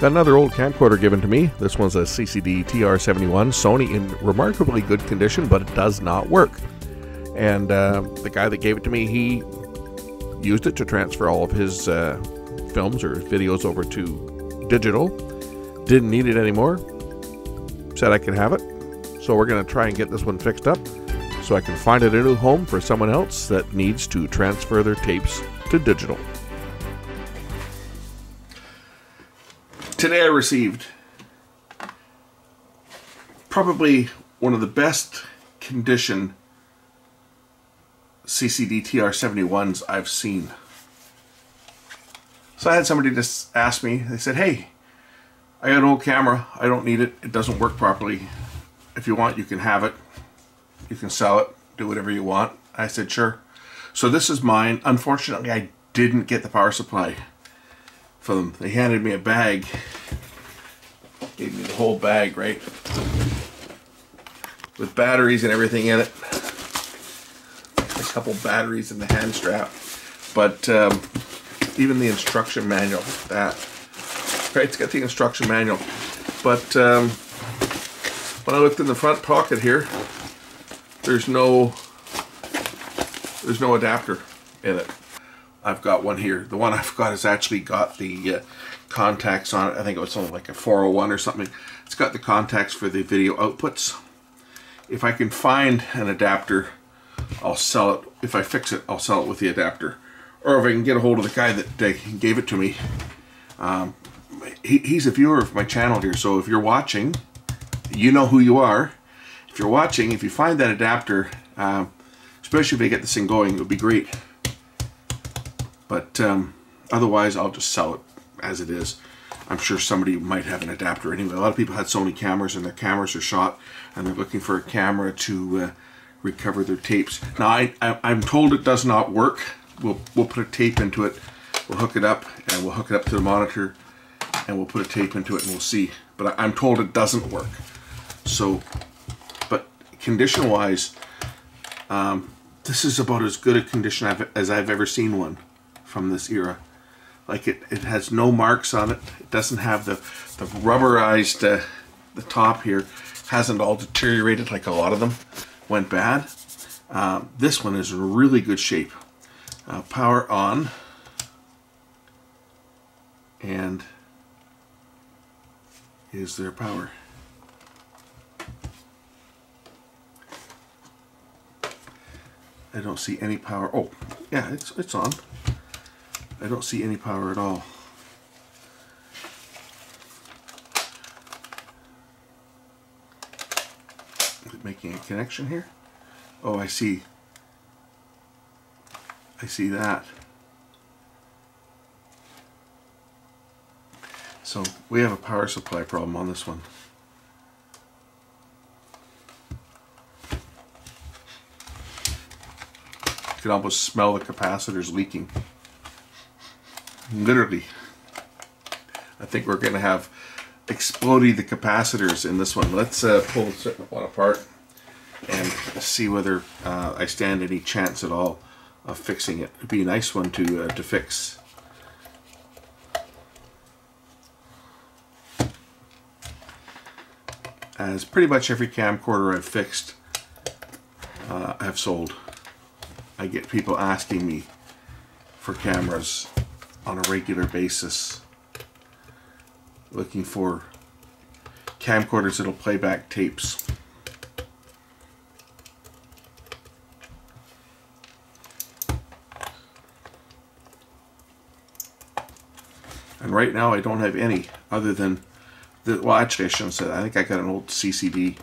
Got another old camcorder given to me. This one's a CCD TR71 Sony in remarkably good condition, but it does not work. And uh, the guy that gave it to me, he used it to transfer all of his uh, films or videos over to digital. Didn't need it anymore. Said I could have it. So we're going to try and get this one fixed up so I can find it a new home for someone else that needs to transfer their tapes to digital. Today I received probably one of the best condition CCD TR71s I've seen. So I had somebody just ask me, they said, hey, I got an old camera, I don't need it, it doesn't work properly. If you want, you can have it. You can sell it, do whatever you want. I said, sure. So this is mine. Unfortunately, I didn't get the power supply for them. They handed me a bag. Gave me the whole bag, right? With batteries and everything in it. A couple batteries in the hand strap. But um, even the instruction manual, that. Right, it's got the instruction manual. But um, when I looked in the front pocket here, there's no there's no adapter in it. I've got one here. The one I've got has actually got the uh, contacts on it. I think it was something like a 401 or something. It's got the contacts for the video outputs. If I can find an adapter, I'll sell it. If I fix it, I'll sell it with the adapter. Or if I can get a hold of the guy that gave it to me. Um, he, he's a viewer of my channel here, so if you're watching, you know who you are. If you're watching, if you find that adapter, um, especially if I get this thing going, it would be great. But um, otherwise, I'll just sell it as it is. I'm sure somebody might have an adapter anyway. A lot of people had Sony cameras and their cameras are shot and they're looking for a camera to uh, recover their tapes. Now, I, I, I'm told it does not work. We'll, we'll put a tape into it. We'll hook it up and we'll hook it up to the monitor and we'll put a tape into it and we'll see. But I, I'm told it doesn't work. So, but condition wise, um, this is about as good a condition I've, as I've ever seen one from this era. Like it, it has no marks on it. It doesn't have the, the rubberized, uh, the top here hasn't all deteriorated like a lot of them went bad. Um, this one is in really good shape. Uh, power on. And is there power? I don't see any power. Oh, yeah, it's, it's on. I don't see any power at all. Is it making a connection here? Oh, I see. I see that. So we have a power supply problem on this one. You can almost smell the capacitors leaking. Literally. I think we're going to have exploding the capacitors in this one. Let's uh, pull this one apart and see whether uh, I stand any chance at all of fixing it. It'd be a nice one to, uh, to fix. As pretty much every camcorder I've fixed, uh, I've sold. I get people asking me for cameras on a regular basis looking for camcorders that'll play back tapes. And right now I don't have any other than the, well actually I shouldn't say that. I think I got an old CCD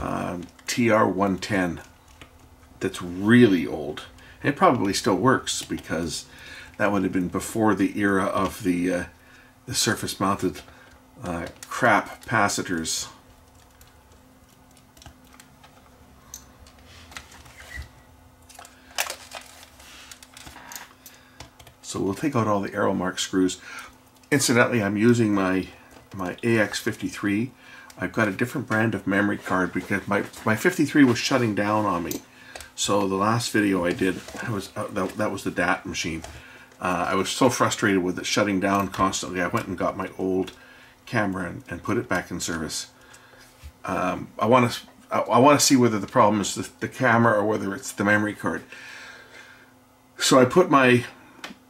um, TR110 that's really old it probably still works because that would have been before the era of the uh, the surface mounted uh, crap capacitors. So we'll take out all the arrow mark screws. Incidentally, I'm using my my AX53. I've got a different brand of memory card because my, my 53 was shutting down on me. So the last video I did, I was uh, that, that was the DAT machine. Uh, I was so frustrated with it shutting down constantly. I went and got my old camera and, and put it back in service. Um, I want to I, I want to see whether the problem is the, the camera or whether it's the memory card. So I put my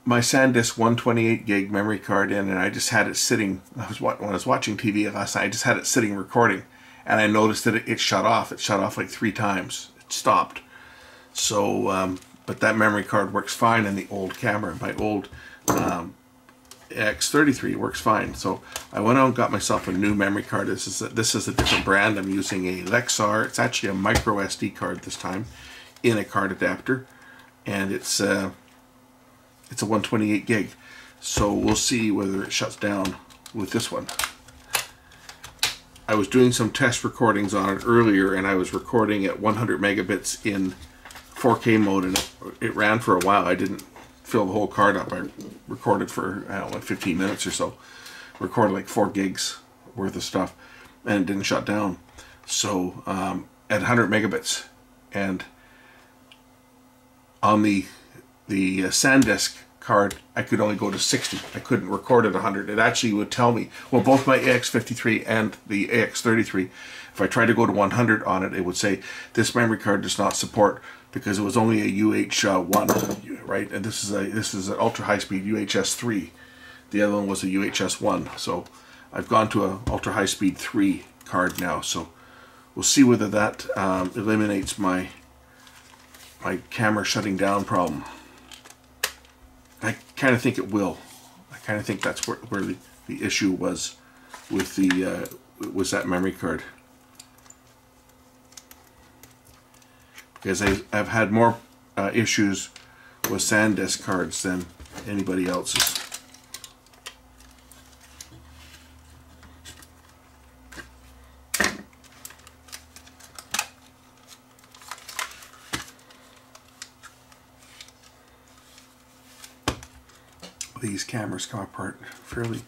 my SanDisk 128 gig memory card in and I just had it sitting I was when I was watching TV last night I just had it sitting recording and I noticed that it, it shut off it shut off like three times it stopped so um, but that memory card works fine in the old camera. My old um, X33 works fine. So I went out and got myself a new memory card. This is a, this is a different brand. I'm using a Lexar. It's actually a micro SD card this time in a card adapter. And it's uh, it's a 128 gig. So we'll see whether it shuts down with this one. I was doing some test recordings on it earlier and I was recording at 100 megabits in 4K mode and it, ran for a while. I didn't fill the whole card up. I recorded for, I don't know, like 15 minutes or so. Recorded like 4 gigs worth of stuff and it didn't shut down. So um, at 100 megabits and on the the uh, SanDisk card, I could only go to 60. I couldn't record at 100. It actually would tell me, well, both my AX53 and the AX33, if I tried to go to 100 on it, it would say, this memory card does not support because it was only a UH1, right? And this is a this is an ultra high speed UHS3. The other one was a UHS1. So I've gone to a ultra high speed 3 card now. So we'll see whether that um, eliminates my my camera shutting down problem. I kind of think it will. I kind of think that's where, where the, the issue was with the uh, was that memory card. Because I, I've had more uh, issues with SanDisk cards than anybody else's. these cameras come apart fairly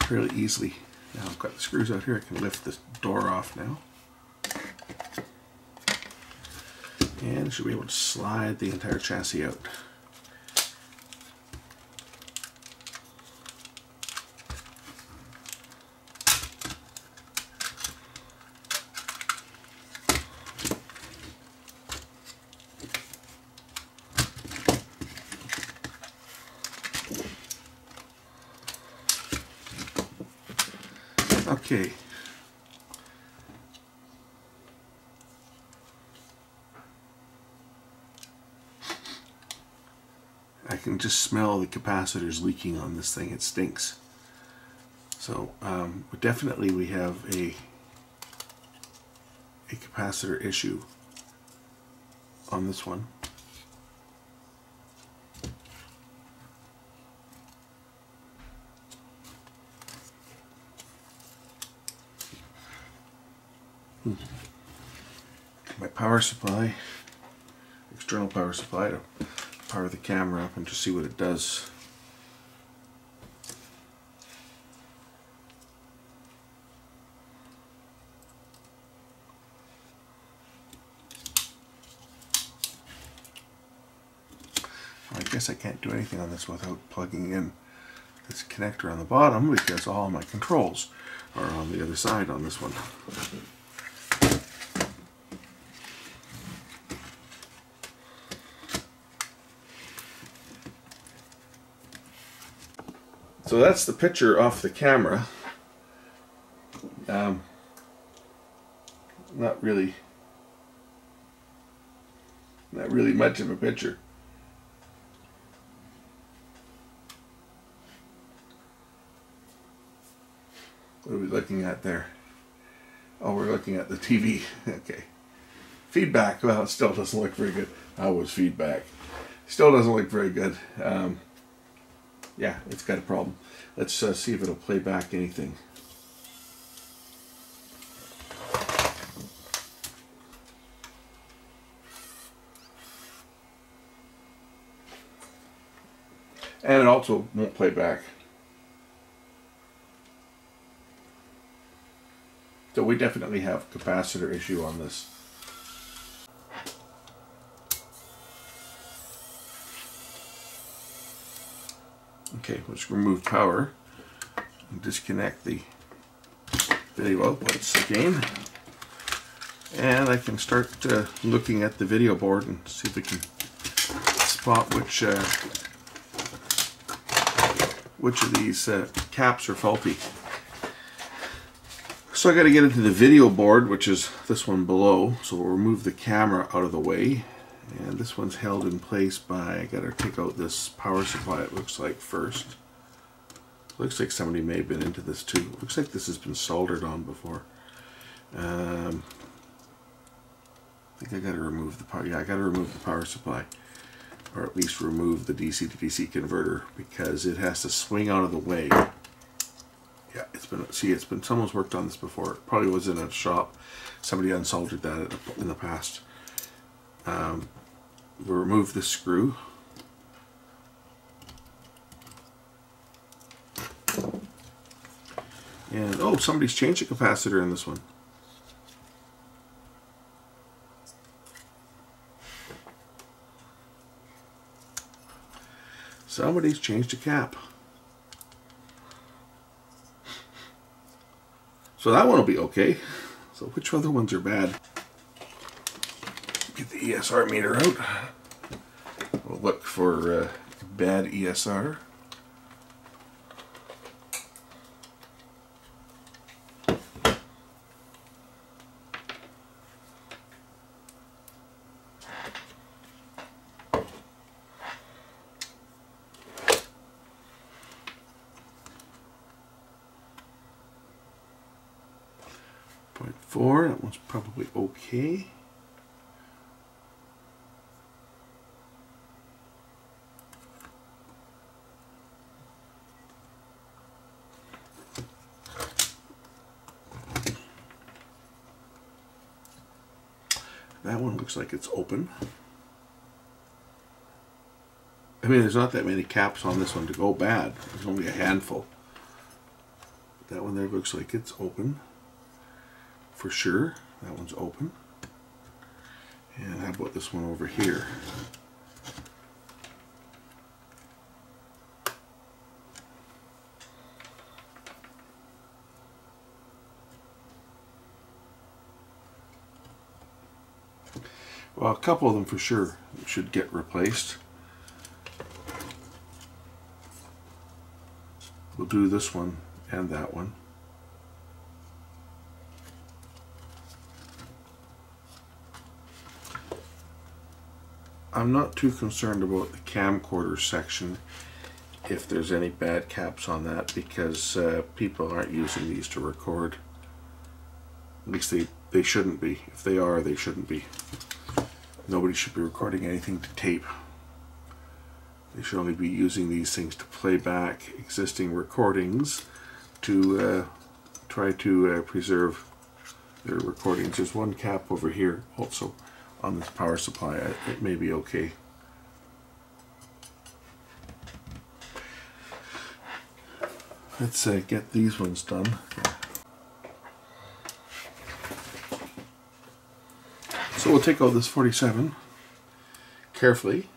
fairly easily. Now I've got the screws out here, I can lift this door off now. And should be able to slide the entire chassis out. Okay. I can just smell the capacitors leaking on this thing. It stinks. So um, definitely we have a a capacitor issue on this one. my power supply, external power supply power the camera up and just see what it does. I guess I can't do anything on this without plugging in this connector on the bottom because all my controls are on the other side on this one. So that's the picture off the camera. Um, not really, not really much of a picture. What are we looking at there? Oh, we're looking at the TV. okay. Feedback. Well, it still doesn't look very good. How was feedback? Still doesn't look very good. Um, yeah, it's got a problem. Let's uh, see if it'll play back anything. And it also won't play back. So we definitely have capacitor issue on this. Okay, let's remove power and disconnect the video outputs again. And I can start uh, looking at the video board and see if we can spot which uh, which of these uh, caps are faulty. So I got to get into the video board, which is this one below. So we'll remove the camera out of the way. And this one's held in place by, I got to take out this power supply it looks like first. Looks like somebody may have been into this too. Looks like this has been soldered on before. Um, I think I got to remove the power. Yeah, I got to remove the power supply, or at least remove the DC to DC converter because it has to swing out of the way. Yeah, it's been. See, it's been. Someone's worked on this before. It probably was in a shop. Somebody unsoldered that in the past. Um, we'll remove the screw. And oh, somebody's changed the capacitor in this one. Somebody's changed a cap. So that one will be okay. So which other ones are bad? ESR meter out. We'll look for uh, bad ESR. Point four, that one's probably okay. That one like it's open. I mean, there's not that many caps on this one to go bad. There's only a handful. That one there looks like it's open for sure. That one's open. And how about this one over here? Well, a couple of them for sure should get replaced. We'll do this one and that one. I'm not too concerned about the camcorder section if there's any bad caps on that because uh, people aren't using these to record. At least they, they shouldn't be. If they are, they shouldn't be. Nobody should be recording anything to tape. They should only be using these things to play back existing recordings to uh, try to uh, preserve their recordings. There's one cap over here also on this power supply. It may be okay. Let's uh, get these ones done. So we'll take out this 47 carefully.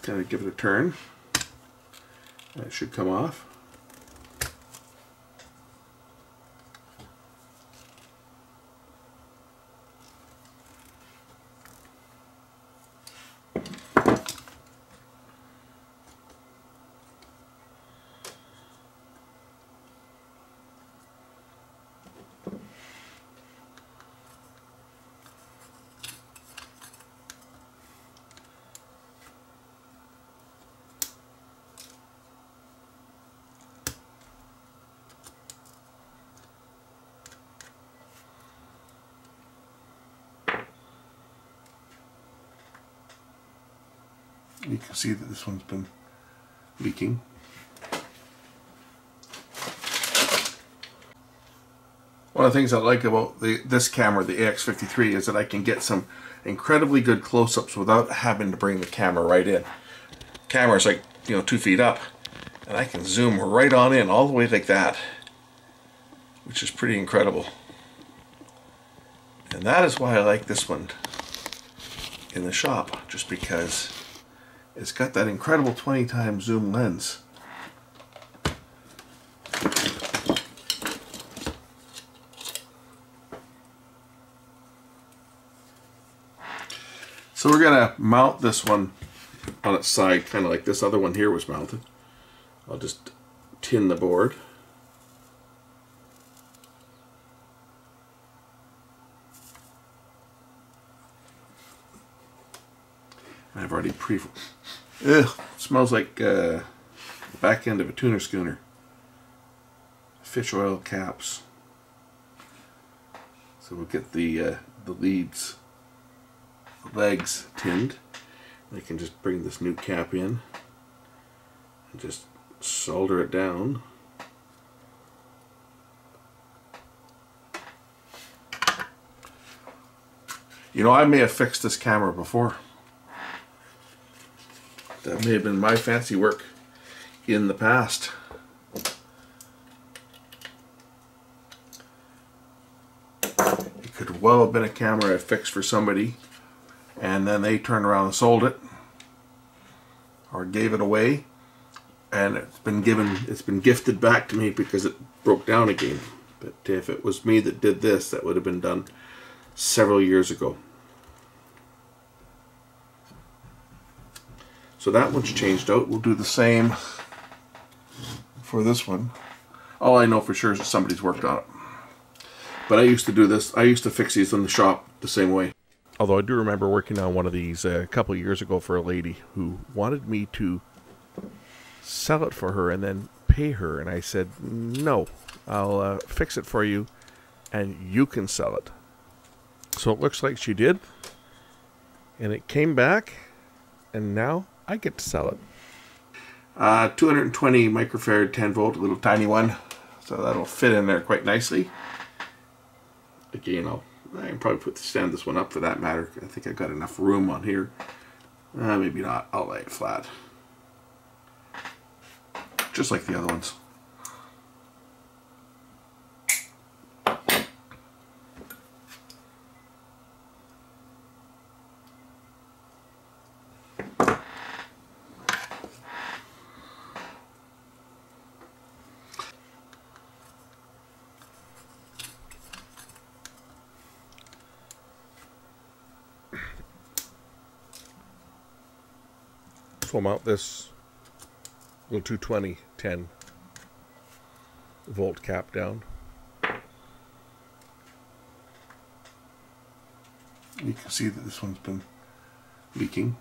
Kind of give it a turn. It should come off. You can see that this one's been leaking. One of the things I like about the, this camera, the AX53, is that I can get some incredibly good close-ups without having to bring the camera right in. Camera's like, you know, two feet up, and I can zoom right on in, all the way like that, which is pretty incredible. And that is why I like this one in the shop, just because it's got that incredible 20 times zoom lens. So we're going to mount this one on its side, kind of like this other one here was mounted. I'll just tin the board. I've already pre Ugh, smells like uh, the back end of a tuner schooner. Fish oil caps. So we'll get the uh, the leads, the legs tinned. I can just bring this new cap in and just solder it down. You know, I may have fixed this camera before. That may have been my fancy work in the past. It could well have been a camera I fixed for somebody and then they turned around and sold it or gave it away and it's been given it's been gifted back to me because it broke down again but if it was me that did this that would have been done several years ago so that one's changed out we'll do the same for this one all I know for sure is that somebody's worked on it but I used to do this I used to fix these in the shop the same way although I do remember working on one of these uh, a couple years ago for a lady who wanted me to sell it for her and then pay her. And I said, no, I'll uh, fix it for you and you can sell it. So it looks like she did. And it came back and now I get to sell it. Uh, 220 microfarad 10 volt, a little tiny one. So that'll fit in there quite nicely. Again, I'll I can probably put stand this one up for that matter. I think I've got enough room on here. Uh, maybe not. I'll lay it flat just like the other ones. So we'll mount this little 220 10 volt cap down. You can see that this one's been leaking.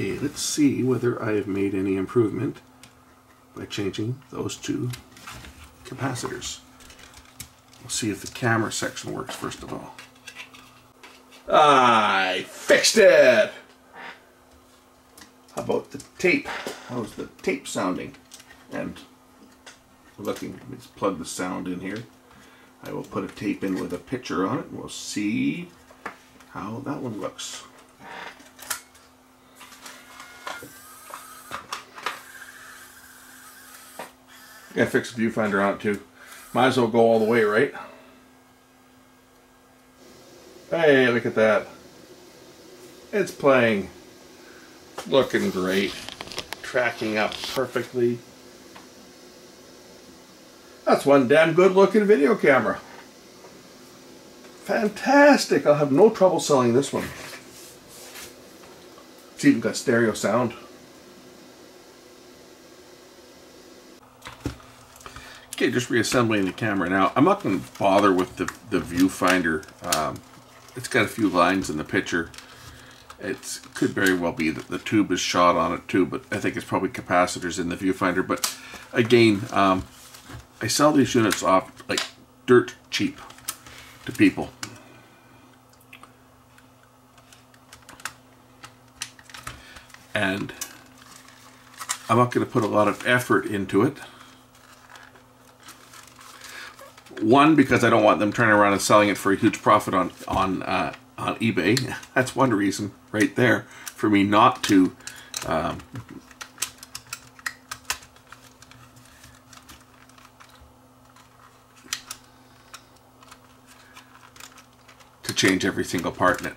Okay, let's see whether I have made any improvement by changing those two capacitors. We'll see if the camera section works first of all. I fixed it! How about the tape? How's the tape sounding? And looking, let's plug the sound in here. I will put a tape in with a picture on it we'll see how that one looks. Gotta fix the viewfinder on it too. Might as well go all the way, right? Hey, look at that. It's playing. Looking great. Tracking up perfectly. That's one damn good looking video camera. Fantastic. I'll have no trouble selling this one. It's even got stereo sound. Okay, just reassembling the camera now. I'm not going to bother with the, the viewfinder. Um, it's got a few lines in the picture. It could very well be that the tube is shot on it too, but I think it's probably capacitors in the viewfinder. But again, um, I sell these units off like dirt cheap to people. And I'm not going to put a lot of effort into it. One, because I don't want them turning around and selling it for a huge profit on on uh, on eBay. That's one reason right there for me not to um, to change every single part in it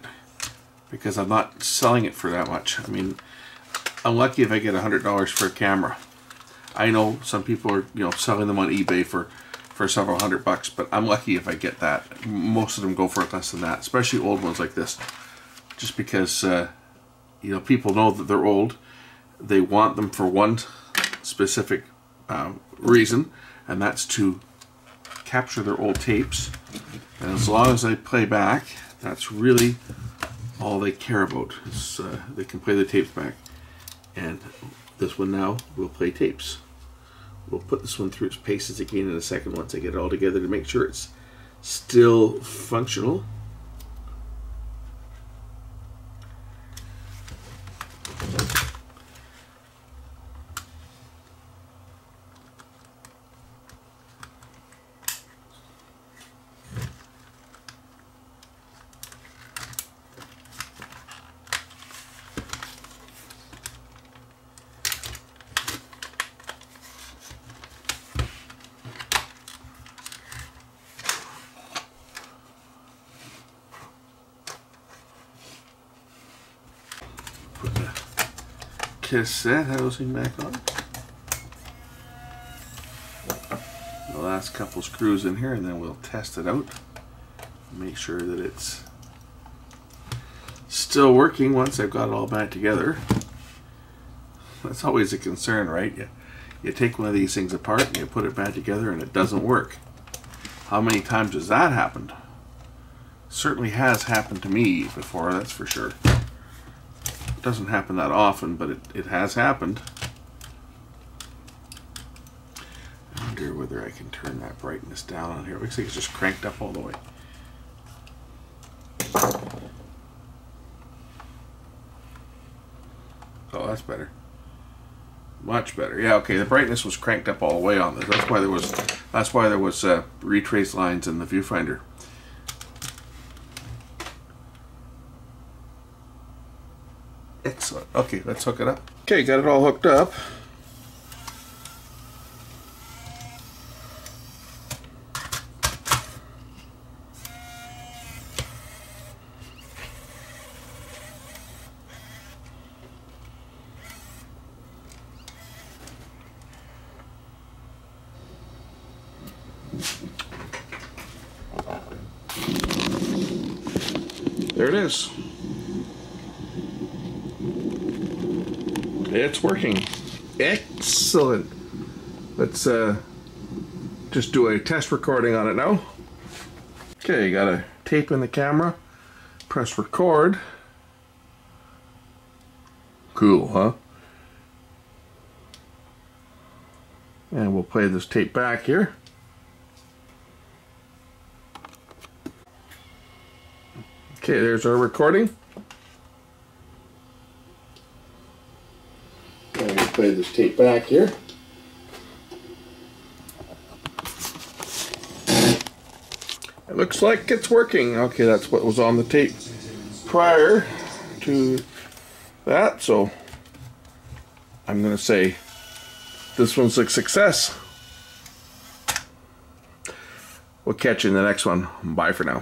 because I'm not selling it for that much. I mean, I'm lucky if I get a hundred dollars for a camera. I know some people are you know selling them on eBay for for several hundred bucks, but I'm lucky if I get that. Most of them go for less than that, especially old ones like this. Just because, uh, you know, people know that they're old. They want them for one specific um, reason, and that's to capture their old tapes. And as long as they play back, that's really all they care about. Is, uh, they can play the tapes back. And this one now will play tapes. We'll put this one through its paces again in a second once I get it all together to make sure it's still functional. Cassette housing back on. The last couple screws in here and then we'll test it out. Make sure that it's still working once I've got it all back together. That's always a concern, right? You, you take one of these things apart and you put it back together and it doesn't work. How many times has that happened? Certainly has happened to me before, that's for sure doesn't happen that often, but it, it has happened. I wonder whether I can turn that brightness down on here. It looks like it's just cranked up all the way. Oh, that's better. Much better. Yeah, okay. The brightness was cranked up all the way on this. That's why there was. That's why there was uh, retrace lines in the viewfinder. Excellent. Okay, let's hook it up. Okay, got it all hooked up. There it is. It's working. Excellent. Let's uh, just do a test recording on it now. Okay, you got a tape in the camera. Press record. Cool, huh? And we'll play this tape back here. Okay, there's our recording. Play this tape back here. It looks like it's working. Okay, that's what was on the tape prior to that, so I'm going to say this one's a success. We'll catch you in the next one. Bye for now.